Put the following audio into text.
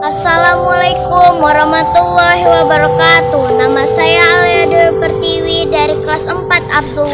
Assalamualaikum warahmatullahi wabarakatuh. Nama saya Alia Dewi Pertiwi dari kelas 4 Abdul